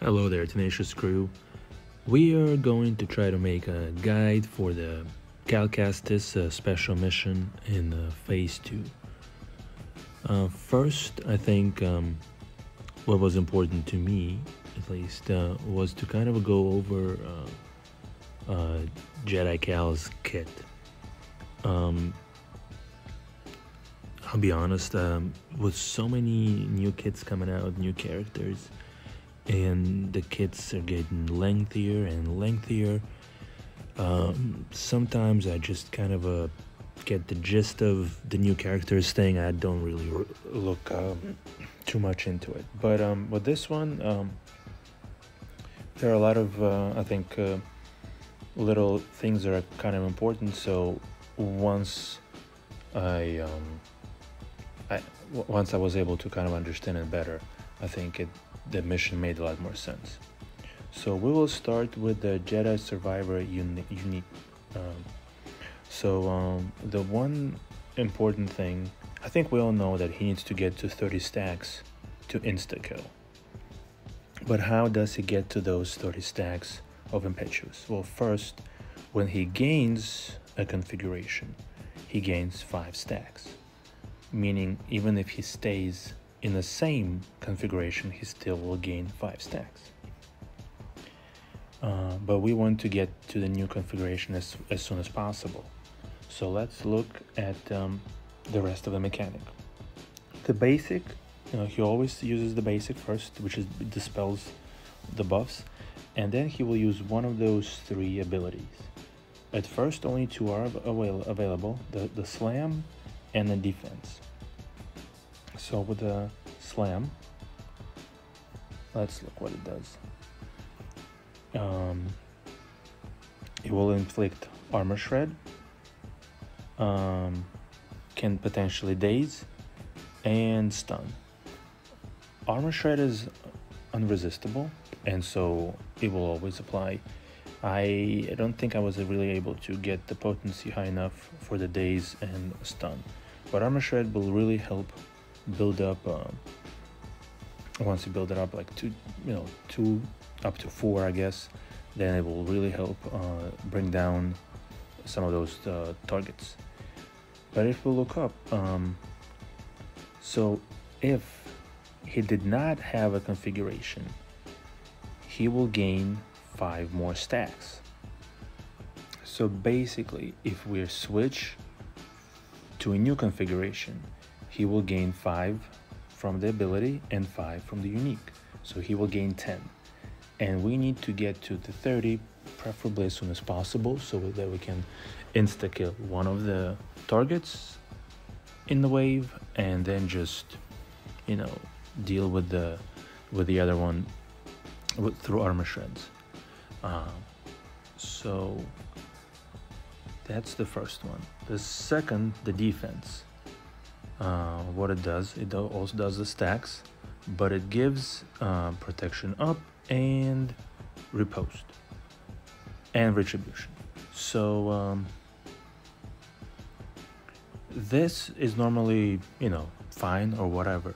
Hello there, Tenacious Crew. We are going to try to make a guide for the Cal Kestis uh, special mission in uh, Phase 2. Uh, first, I think um, what was important to me, at least, uh, was to kind of go over uh, uh, Jedi Cal's kit. Um, I'll be honest, um, with so many new kits coming out, new characters, and the kits are getting lengthier and lengthier. Um, sometimes I just kind of uh, get the gist of the new characters thing. I don't really r- look um, too much into it. But um, with this one, um, there are a lot of, uh, I think, uh, little things that are kind of important. So once I um, I, once I was able to kind of understand it better, I think it the mission made a lot more sense. So we will start with the Jedi Survivor uni-. Um, so um, the one important thing, I think we all know that he needs to get to 30 stacks to insta kill. But how does he get to those 30 stacks of Impetuous? Well, first, when he gains a configuration, he gains 5 stacks meaning even if he stays in the same configuration, he still will gain 5 stacks. Uh, but we want to get to the new configuration as, as soon as possible. So let's look at um, the rest of the mechanic. The basic, you know, he always uses the basic first, which is dispels the buffs, and then he will use one of those three abilities. At first, only two are avail- available: the the slam and the defense. So with the slam, let's look what it does. Um, it will inflict armor shred, um, can potentially daze, and stun. Armor shred is unresistible, and so it will always apply. I don't think I was really able to get the potency high enough for the daze and stun, but armor shred will really help build up. Uh, once you build it up, like two, you know, two up to four, I guess, then it will really help uh, bring down some of those uh, targets. But if we look up, um, so if he did not have a configuration, he will gain five more stacks. So basically, if we switch to a new configuration, he will gain five from the ability and five from the unique. So he will gain 10. And we need to get to the 30, preferably as soon as possible, so that we can insta kill one of the targets in the wave and then just, you know, deal with the with the other one with, through armor shreds. Um, so that's the first one. The second, the defense. Uh, what it does, it also does the stacks, but it gives uh, protection up and riposte and retribution. So um, this is normally, you know, fine or whatever.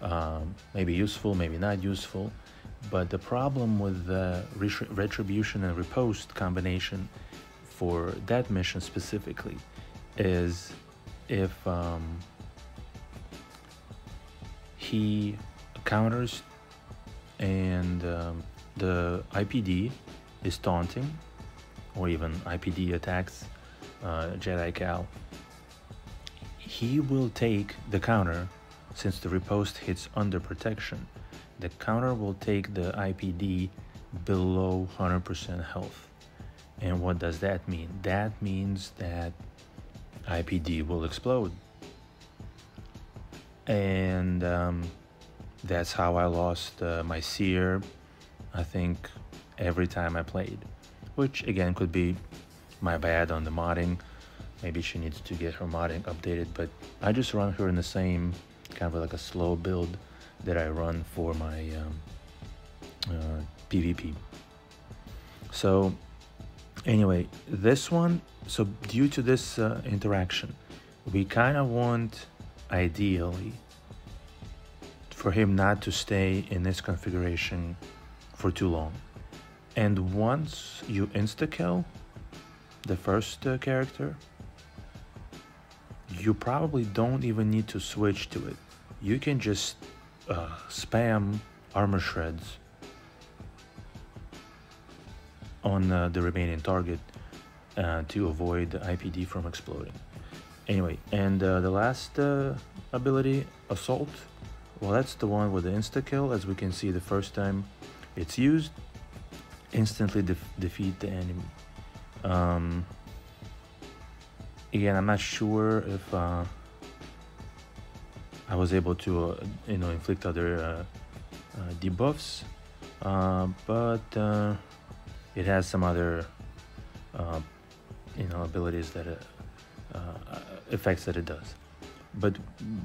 Um, maybe useful, maybe not useful. But the problem with the retribution and riposte combination for that mission specifically is if um, counters and um, the IPD is taunting or even IPD attacks uh, Jedi Cal, he will take the counter since the riposte hits under protection. The counter will take the IPD below 100% health. And what does that mean? That means that IPD will explode. And um, that's how I lost uh, my Cere, I think, every time I played. Which again could be my bad on the modding. Maybe she needs to get her modding updated, but I just run her in the same kind of like a slow build that I run for my um, uh, PvP. So anyway, this one, so due to this uh, interaction, we kind of want ideally for him not to stay in this configuration for too long. And once you insta kill the first uh, character, you probably don't even need to switch to it. You can just uh, spam armor shreds on uh, the remaining target uh, to avoid the IPD from exploding. Anyway, and uh, the last uh, ability, Assault, well that's the one with the insta-kill, as we can see the first time it's used, instantly def defeat the enemy. Um, again, I'm not sure if uh, I was able to, uh, you know, inflict other uh, uh, debuffs, but it has some other, you know, abilities that effects that it does. But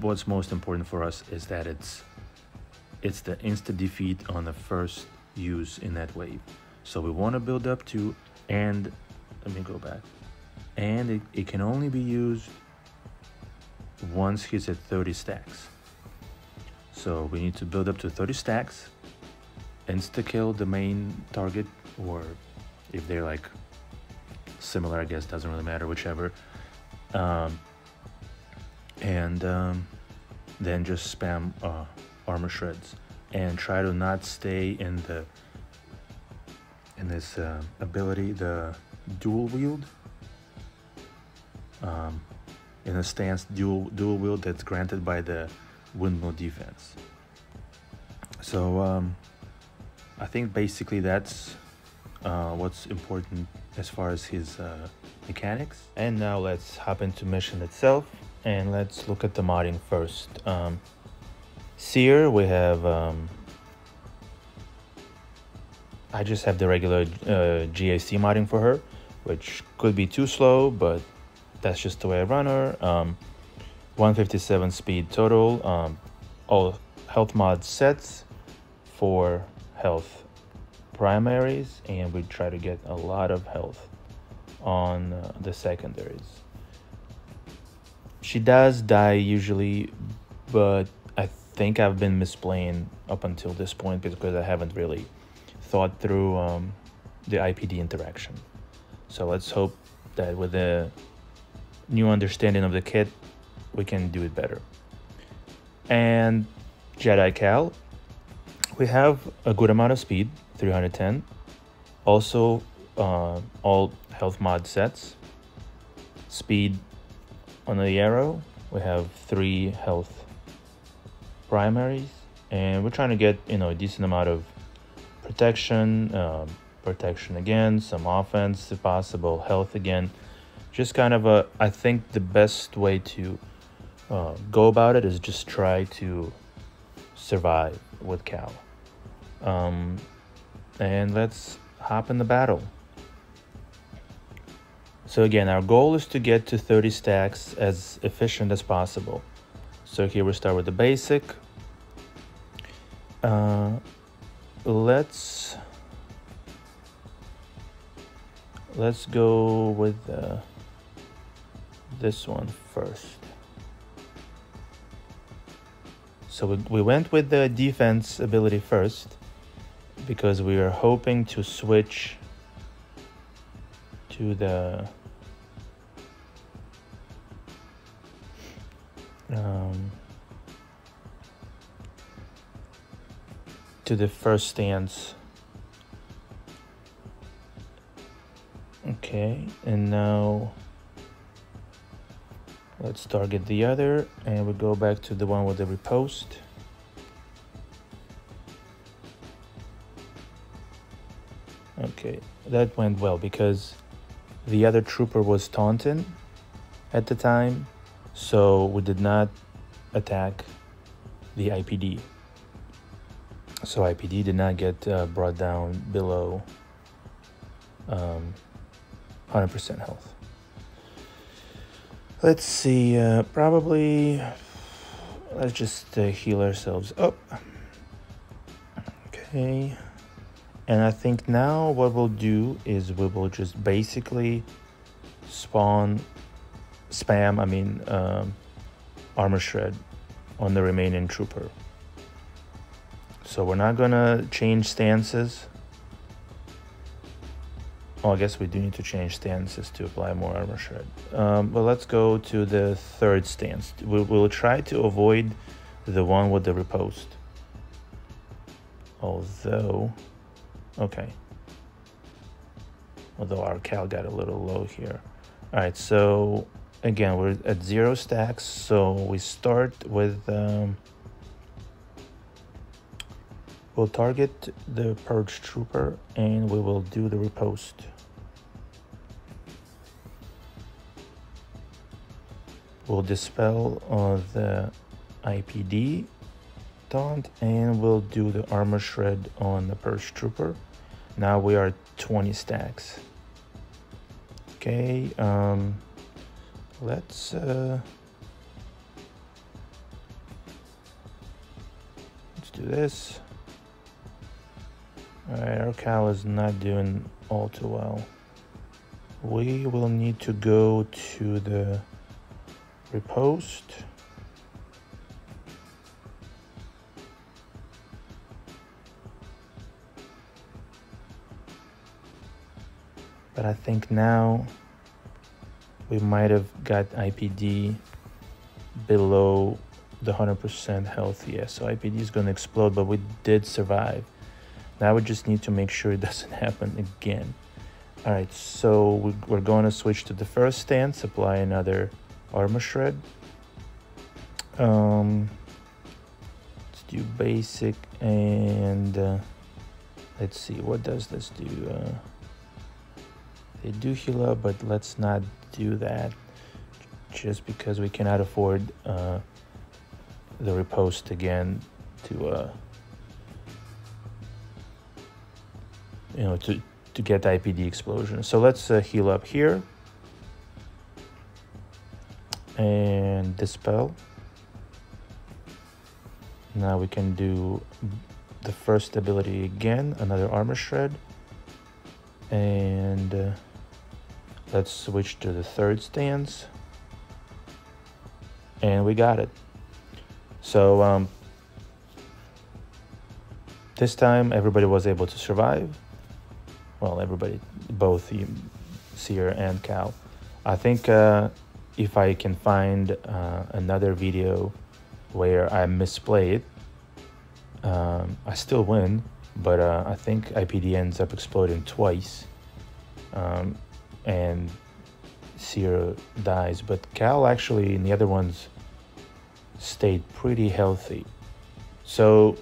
what's most important for us is that it's it's the instant defeat on the first use in that wave. So we want to build up to, and let me go back, and it, it can only be used once he's at 30 stacks. So we need to build up to 30 stacks, insta kill the main target, or if they're like similar, I guess doesn't really matter, whichever. Um, and um, then just spam uh, armor shreds and try to not stay in the in this uh, ability the dual wield. Um, in a stance dual dual wield that's granted by the windmill defense. So um, I think basically that's uh, what's important as far as his uh, mechanics. And now let's hop into mission itself and let's look at the modding first. Um, Cere, we have, um, I just have the regular uh, GAC modding for her, which could be too slow, but that's just the way I run her. Um, 157 speed total, um, all health mod sets for health primaries, and we try to get a lot of health on uh, the secondaries. She does die usually, but I think I've been misplaying up until this point because I haven't really thought through um, the IPD interaction. So let's hope that with the new understanding of the kit, we can do it better. And Jedi Cal, we have a good amount of speed, 310. Also, uh, all health mod sets. Speed on the arrow, we have three health primaries, and we're trying to get you know a decent amount of protection, um, protection again, some offense if possible, health again. Just kind of a, I think the best way to uh, go about it is just try to survive with Cal. Um, and let's hop in the battle. So again, our goal is to get to 30 stacks as efficient as possible. So here we start with the basic. Uh, let's let's go with uh, this one first. So we, we went with the defense ability first because we are hoping to switch to the um, to the first stance. Okay, and now let's target the other and we go back to the one with the riposte Okay, that went well because the other trooper was taunting at the time so we did not attack the IPD. So IPD did not get uh, brought down below um, 100% health. Let's see, uh, probably let's just uh, heal ourselves up. Okay. And I think now what we'll do is we will just basically spawn spam, I mean, um, armor shred on the remaining trooper. So we're not gonna change stances Oh, I guess we do need to change stances to apply more armor shred. Um, but let's go to the third stance. We will try to avoid the one with the riposte. Although, okay. Although our cal got a little low here. All right, so again, we're at zero stacks. So we start with, um, we'll target the Purge Trooper and we will do the riposte We'll dispel the IPD taunt and we'll do the armor shred on the Purge Trooper. Now we are 20 stacks. Okay, um, let's uh, let's do this. All right, our Cal is not doing all too well. We will need to go to the riposte But I think now we might have got IPD below the 100% health. Yeah, so IPD is going to explode, but we did survive. Now we just need to make sure it doesn't happen again. All right, so we're going to switch to the first stance, apply another armor shred. Um, let's do basic and uh, let's see, what does this do? Uh, they do heal up, but let's not do that just because we cannot afford uh, the riposte again to uh, you know to to get IPD explosion. So let's uh, heal up here and dispel. Now we can do the first ability again, another armor shred, and. Uh, Let's switch to the third stance. And we got it. So um, this time everybody was able to survive. Well, everybody, both Cere and Cal. I think uh, if I can find uh, another video where I misplay it, um, I still win, but uh, I think IPD ends up exploding twice. Um, and Cere dies. But Cal actually, in the other ones, stayed pretty healthy. So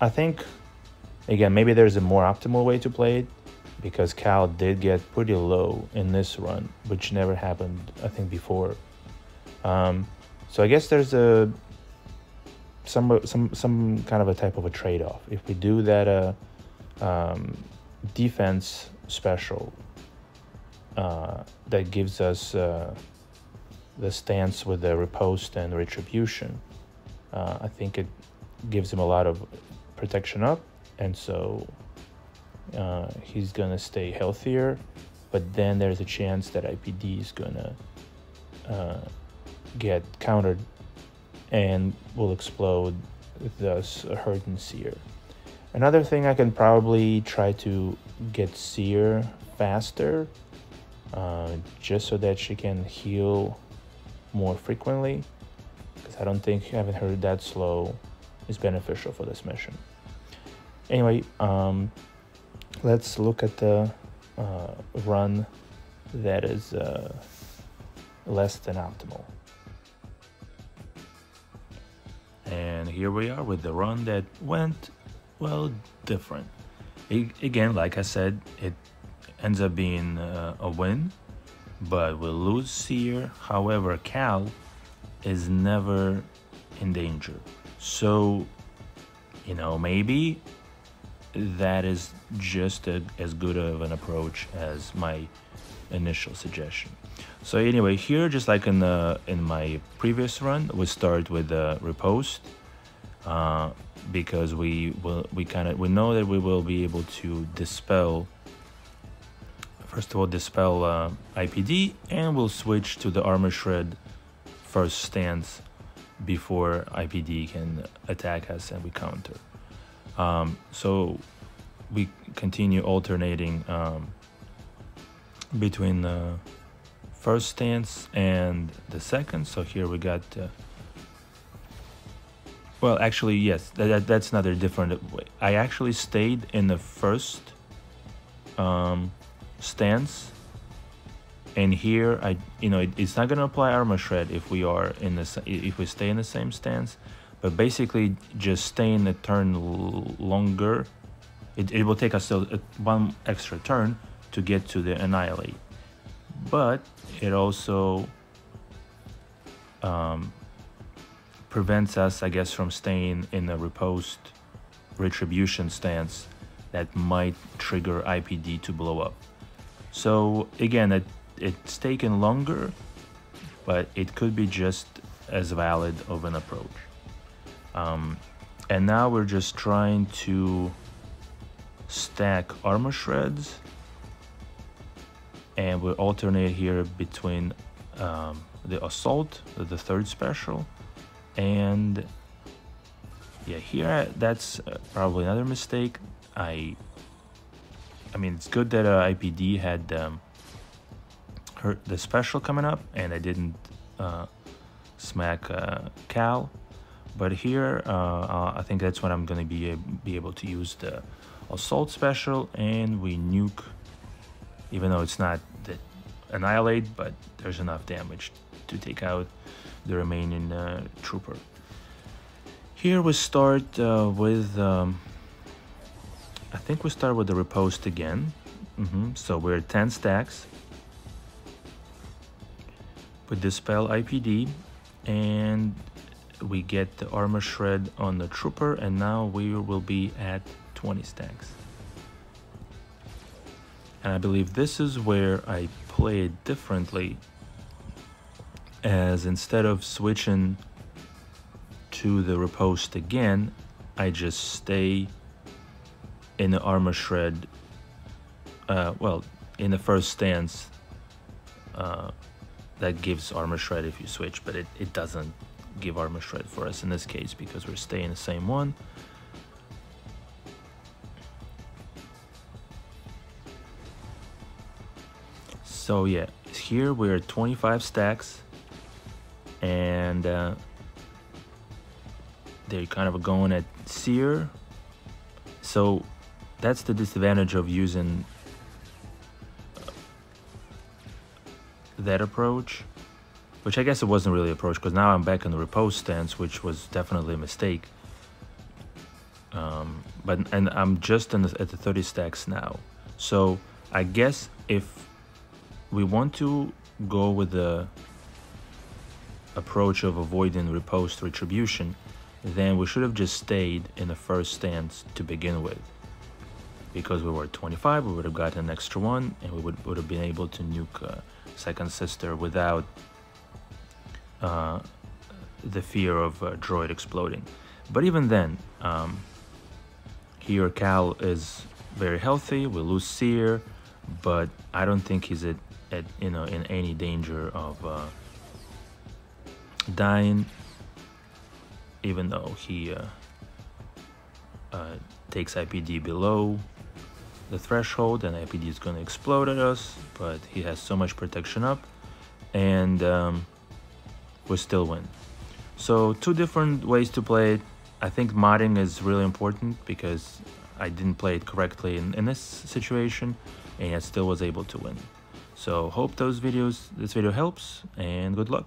I think, again, maybe there's a more optimal way to play it because Cal did get pretty low in this run, which never happened, I think, before. Um, so I guess there's a some some some kind of a type of a trade-off. If we do that uh, um, defense special uh, that gives us uh, the stance with the riposte and retribution. Uh, I think it gives him a lot of protection up, and so uh, he's gonna stay healthier. But then there's a chance that IPD is gonna uh, get countered and will explode, thus hurting Cere. Another thing I can probably try to get Cere faster uh, just so that she can heal more frequently because I don't think having her that slow is beneficial for this mission. Anyway, um, let's look at the uh, run that is uh, less than optimal. And here we are with the run that went well, different. It, again, like I said, it ends up being uh, a win, but we'll lose Cere. However, Cal is never in danger. So, you know, maybe that is just a, as good of an approach as my initial suggestion. So anyway, here, just like in the in my previous run, we start with the riposte. Uh, because we will we kind of we know that we will be able to dispel first of all dispel uh, IPD and we'll switch to the armor shred first stance before IPD can attack us and we counter um, so we continue alternating um, between the first stance and the second. So here we got, uh, well, actually, yes, that, that's another different way. I actually stayed in the first um, stance and here I you know it, it's not going to apply armor shred if we are in the if we stay in the same stance but basically just staying the turn longer. It, it will take us a, a, one extra turn to get to the annihilate. But it also um, prevents us I guess from staying in a riposte retribution stance that might trigger IPD to blow up so again it it's taken longer, but it could be just as valid of an approach. Um, and now we're just trying to stack armor shreds and we alternate here between um, the assault, the third special, and yeah, here that's uh, probably another mistake. I, I mean, it's good that uh, IPD had um, the special coming up and I didn't uh, smack uh, Cal but here uh, uh I think that's when I'm gonna be, be able to use the assault special and we nuke even though it's not the annihilate but there's enough damage to take out the remaining uh, trooper here we start uh, with um, I think we start with the riposte again mm -hmm. so we're 10 stacks with dispel IPD and we get the armor shred on the trooper and now we will be at 20 stacks. And I believe this is where I play it differently as instead of switching to the riposte again, I just stay in the armor shred, uh, well, in the first stance uh, that gives armor shred if you switch, but it, it doesn't give armor shred for us in this case because we're staying the same one. So yeah, here we're 25 stacks and uh, they're kind of going at Cere. So that's the disadvantage of using that approach, which I guess it wasn't really approach because now I'm back in the riposte stance, which was definitely a mistake. Um, but and I'm just the, at the 30 stacks now. So I guess if we want to go with the approach of avoiding riposte retribution, then we should have just stayed in the first stance to begin with. Because we were 25, we would have gotten an extra one, and we would, would have been able to nuke uh, second sister without uh, the fear of a droid exploding. But even then, um, here Cal is very healthy. We lose Cere, but I don't think he's at, at you know in any danger of uh, dying. Even though he uh, uh, takes IPD below the threshold and IPD is going to explode at us, but he has so much protection up and um, we still win. So two different ways to play it. I think modding is really important because I didn't play it correctly in, in this situation and I still was able to win. So hope those videos, this video helps and good luck.